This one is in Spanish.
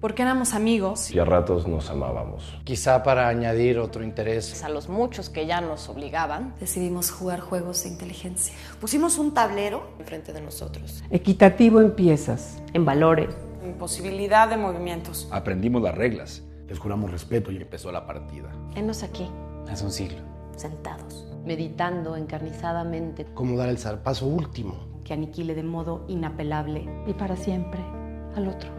Porque éramos amigos. Y a ratos nos amábamos. Quizá para añadir otro interés. A los muchos que ya nos obligaban, decidimos jugar juegos de inteligencia. Pusimos un tablero enfrente de nosotros. Equitativo en piezas. En valores. En posibilidad de movimientos. Aprendimos las reglas. Les juramos respeto y empezó la partida. Enos aquí. Hace un siglo. Sentados. Meditando encarnizadamente. Cómo dar el zarpazo último. Que aniquile de modo inapelable y para siempre al otro.